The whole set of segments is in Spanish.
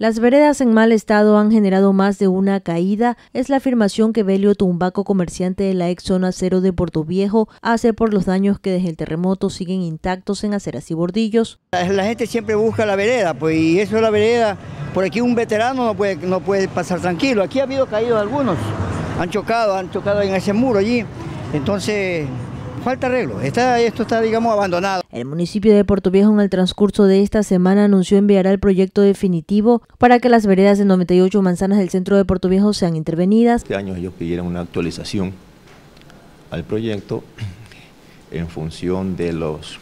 Las veredas en mal estado han generado más de una caída, es la afirmación que Belio Tumbaco, comerciante de la ex zona cero de Puerto Viejo, hace por los daños que desde el terremoto siguen intactos en aceras y bordillos. La gente siempre busca la vereda, pues y eso es la vereda, por aquí un veterano no puede, no puede pasar tranquilo. Aquí ha habido caídos algunos, han chocado, han chocado en ese muro allí, entonces falta arreglo. esto está, digamos, abandonado. El municipio de Puerto Viejo en el transcurso de esta semana anunció enviará el proyecto definitivo para que las veredas de 98 manzanas del centro de Puerto Viejo sean intervenidas. Este año ellos pidieron una actualización al proyecto en función de los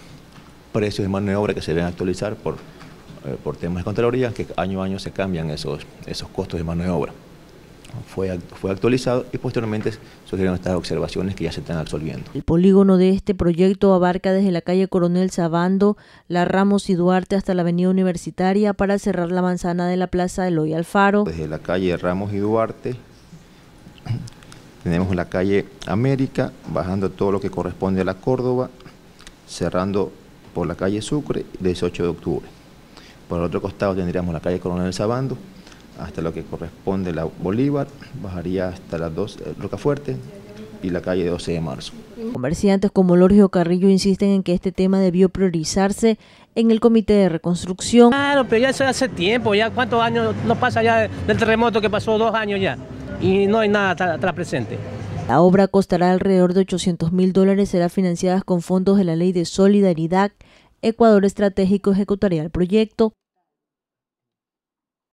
precios de mano de obra que se deben actualizar por, eh, por temas de Contraloría, que año a año se cambian esos, esos costos de mano de obra fue, fue actualizado y posteriormente surgieron estas observaciones que ya se están absolviendo. El polígono de este proyecto abarca desde la calle Coronel Sabando, la Ramos y Duarte hasta la avenida Universitaria para cerrar la manzana de la plaza Eloy Alfaro. Desde la calle Ramos y Duarte tenemos la calle América, bajando todo lo que corresponde a la Córdoba, cerrando por la calle Sucre, 18 de octubre. Por el otro costado tendríamos la calle Coronel Sabando, hasta lo que corresponde la Bolívar, bajaría hasta las dos eh, Rocafuerte y la calle 12 de marzo. Comerciantes como Lorgio Carrillo insisten en que este tema debió priorizarse en el comité de reconstrucción. Claro, pero ya eso hace tiempo, ya cuántos años no pasa ya del terremoto que pasó dos años ya y no hay nada atrás presente. La obra costará alrededor de 800 mil dólares, será financiada con fondos de la Ley de Solidaridad. Ecuador Estratégico ejecutaría el proyecto.